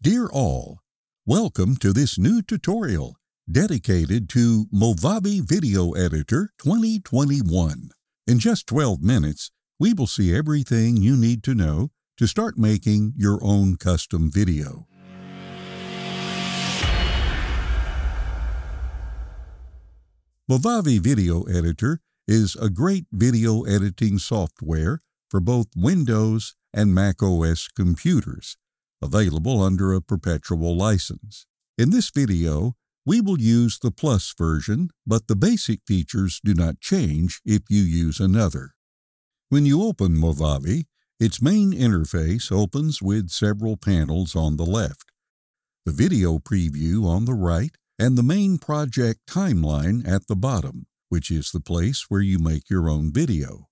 Dear all, welcome to this new tutorial dedicated to Movavi Video Editor 2021. In just 12 minutes, we will see everything you need to know to start making your own custom video. Movavi Video Editor is a great video editing software for both Windows and Mac OS computers, available under a perpetual license. In this video, we will use the Plus version, but the basic features do not change if you use another. When you open Movavi, its main interface opens with several panels on the left, the video preview on the right, and the main project timeline at the bottom, which is the place where you make your own video.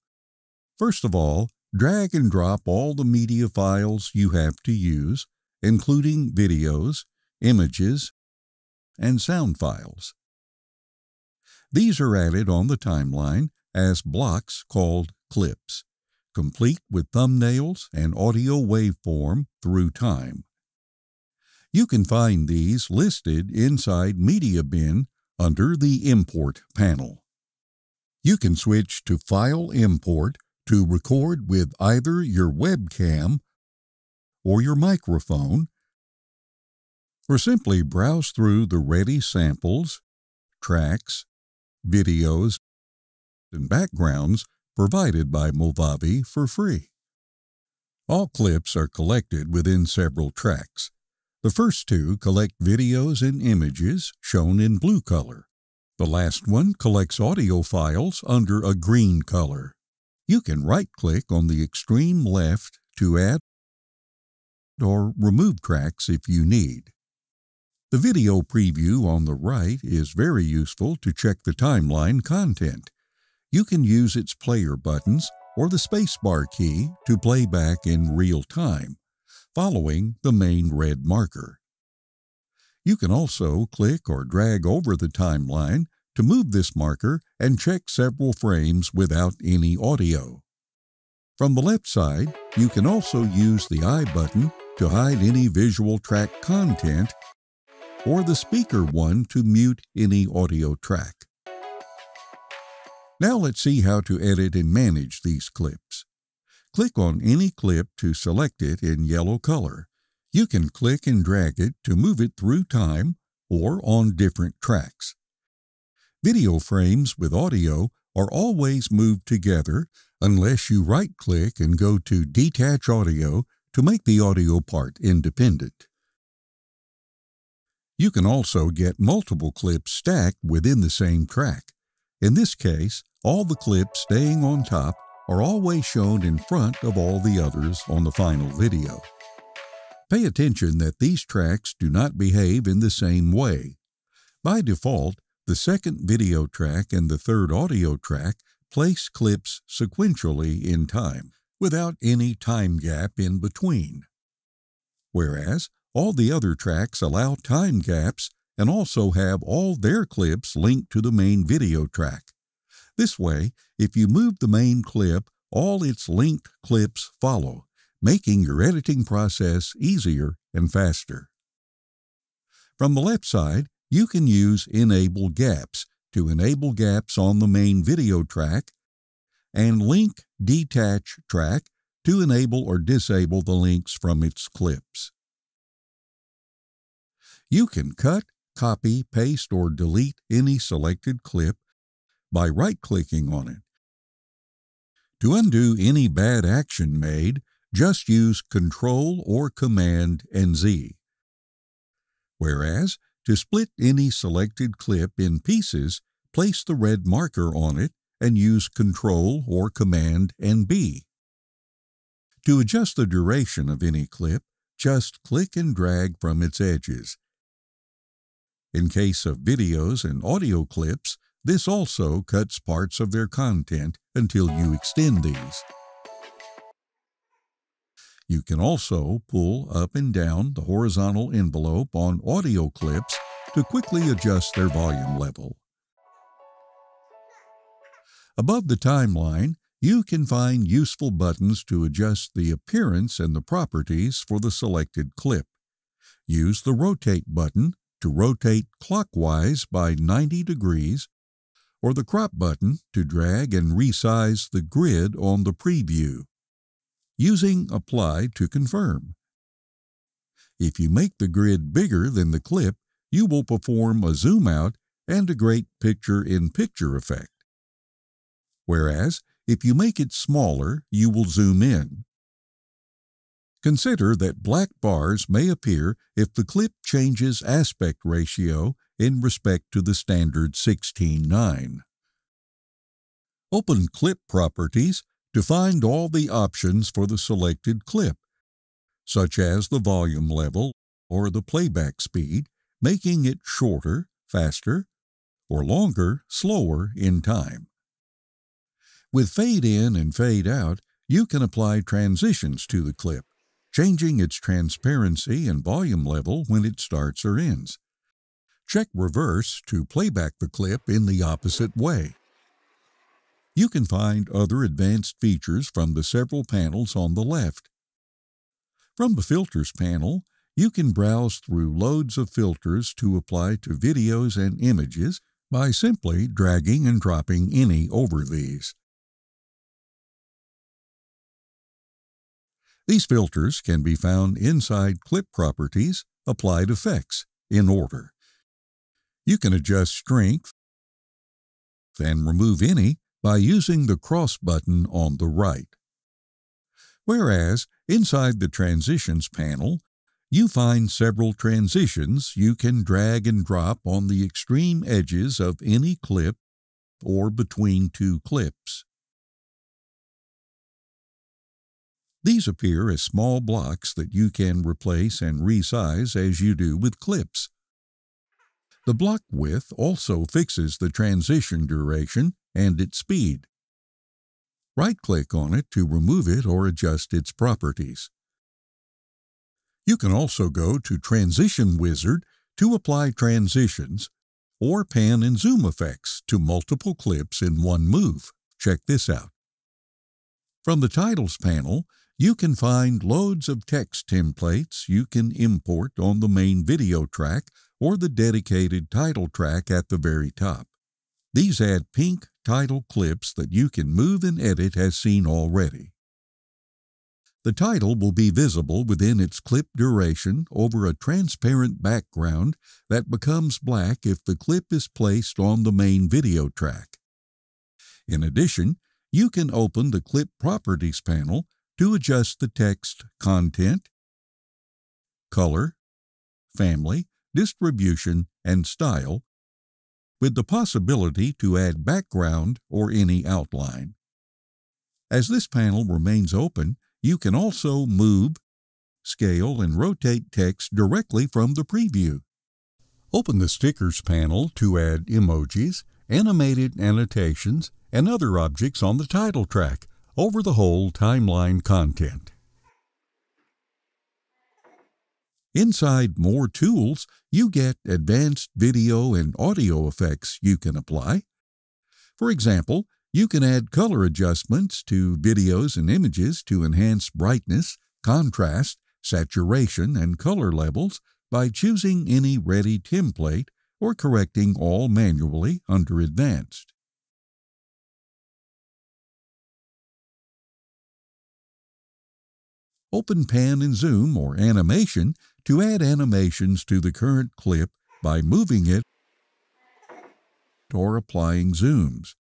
First of all, drag and drop all the media files you have to use, including videos, images, and sound files. These are added on the timeline as blocks called clips, complete with thumbnails and audio waveform through time. You can find these listed inside Media Bin under the Import panel. You can switch to File Import to record with either your webcam or your microphone, or simply browse through the ready samples, tracks, videos, and backgrounds provided by Movavi for free. All clips are collected within several tracks. The first two collect videos and images shown in blue color. The last one collects audio files under a green color. You can right-click on the extreme left to add or remove tracks if you need. The video preview on the right is very useful to check the timeline content. You can use its player buttons or the spacebar key to play back in real time, following the main red marker. You can also click or drag over the timeline to move this marker and check several frames without any audio. From the left side, you can also use the eye button to hide any visual track content or the speaker one to mute any audio track. Now let's see how to edit and manage these clips. Click on any clip to select it in yellow color. You can click and drag it to move it through time or on different tracks. Video frames with audio are always moved together unless you right-click and go to Detach Audio to make the audio part independent. You can also get multiple clips stacked within the same track. In this case, all the clips staying on top are always shown in front of all the others on the final video. Pay attention that these tracks do not behave in the same way. By default, the second video track and the third audio track place clips sequentially in time, without any time gap in between. Whereas all the other tracks allow time gaps and also have all their clips linked to the main video track. This way, if you move the main clip, all its linked clips follow, making your editing process easier and faster. From the left side, you can use Enable Gaps to enable gaps on the main video track and Link Detach track to enable or disable the links from its clips. You can cut, copy, paste, or delete any selected clip by right-clicking on it. To undo any bad action made, just use Control or Command and Z. Whereas to split any selected clip in pieces, place the red marker on it and use Control or Command and B. To adjust the duration of any clip, just click and drag from its edges. In case of videos and audio clips, this also cuts parts of their content until you extend these. You can also pull up and down the horizontal envelope on audio clips to quickly adjust their volume level. Above the timeline, you can find useful buttons to adjust the appearance and the properties for the selected clip. Use the Rotate button to rotate clockwise by 90 degrees or the Crop button to drag and resize the grid on the preview. Using Apply to confirm. If you make the grid bigger than the clip, you will perform a zoom out and a great picture-in-picture -picture effect. Whereas, if you make it smaller, you will zoom in. Consider that black bars may appear if the clip changes aspect ratio in respect to the standard 16:9. Open Clip Properties to find all the options for the selected clip, such as the volume level or the playback speed, making it shorter, faster, or longer, slower in time. With fade in and fade out, you can apply transitions to the clip changing its transparency and volume level when it starts or ends. Check reverse to playback the clip in the opposite way. You can find other advanced features from the several panels on the left. From the Filters panel, you can browse through loads of filters to apply to videos and images by simply dragging and dropping any over these. These filters can be found inside Clip Properties, Applied Effects, in order. You can adjust strength and remove any by using the cross button on the right. Whereas, inside the Transitions panel, you find several transitions you can drag and drop on the extreme edges of any clip or between two clips. These appear as small blocks that you can replace and resize as you do with clips. The block width also fixes the transition duration and its speed. Right-click on it to remove it or adjust its properties. You can also go to Transition Wizard to apply transitions or pan and zoom effects to multiple clips in one move. Check this out. From the Titles panel, you can find loads of text templates you can import on the main video track or the dedicated title track at the very top. These add pink title clips that you can move and edit as seen already. The title will be visible within its clip duration over a transparent background that becomes black if the clip is placed on the main video track. In addition, you can open the Clip Properties panel to adjust the text content, color, family, distribution, and style, with the possibility to add background or any outline. As this panel remains open, you can also move, scale, and rotate text directly from the preview. Open the Stickers panel to add emojis, animated annotations, and other objects on the title track, over the whole timeline content. Inside More Tools, you get advanced video and audio effects you can apply. For example, you can add color adjustments to videos and images to enhance brightness, contrast, saturation, and color levels by choosing any ready template or correcting all manually under Advanced. Open Pan and Zoom or Animation to add animations to the current clip by moving it or applying zooms.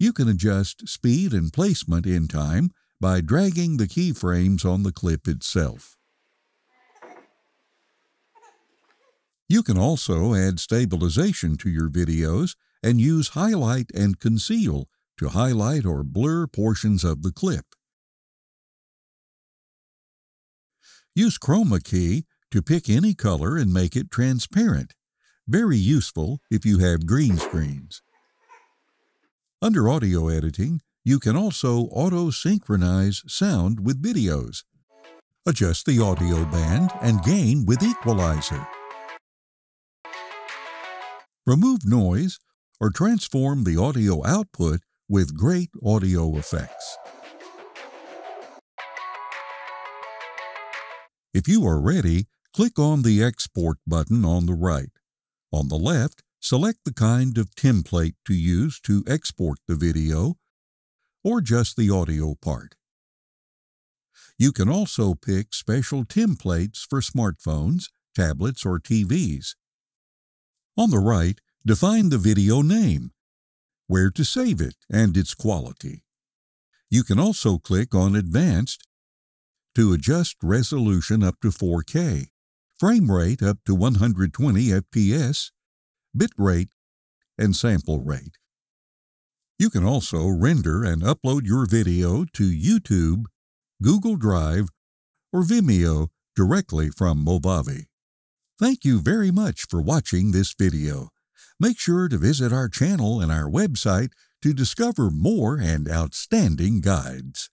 You can adjust speed and placement in time by dragging the keyframes on the clip itself. You can also add stabilization to your videos and use highlight and conceal to highlight or blur portions of the clip. Use Chroma Key to pick any color and make it transparent. Very useful if you have green screens. Under audio editing, you can also auto-synchronize sound with videos. Adjust the audio band and gain with equalizer. Remove noise or transform the audio output with great audio effects. If you are ready, click on the Export button on the right. On the left, select the kind of template to use to export the video or just the audio part. You can also pick special templates for smartphones, tablets, or TVs. On the right, define the video name, where to save it, and its quality. You can also click on Advanced to adjust resolution up to 4K, frame rate up to 120 FPS, bitrate, and sample rate. You can also render and upload your video to YouTube, Google Drive, or Vimeo directly from Movavi. Thank you very much for watching this video. Make sure to visit our channel and our website to discover more and outstanding guides.